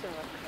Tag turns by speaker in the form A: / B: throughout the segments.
A: Priscilla.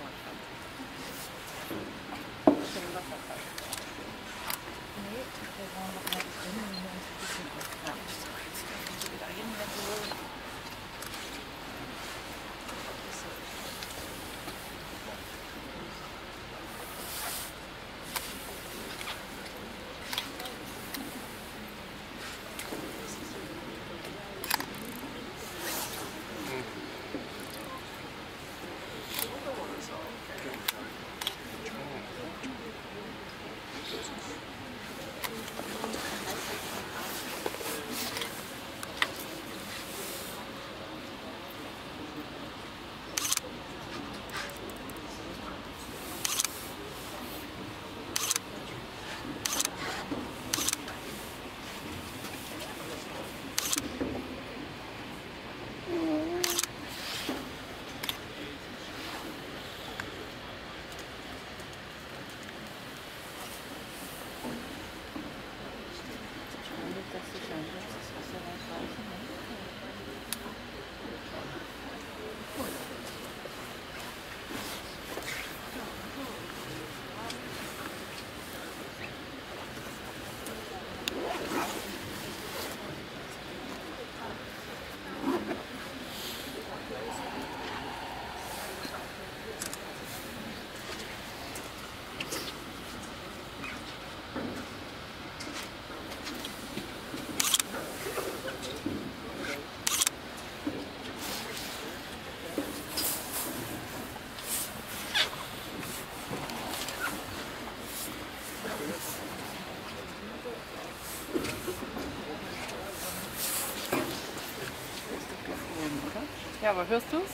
B: Ja, aber hörst du es?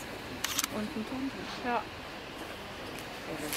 B: Unten dunkel. Ja. Okay.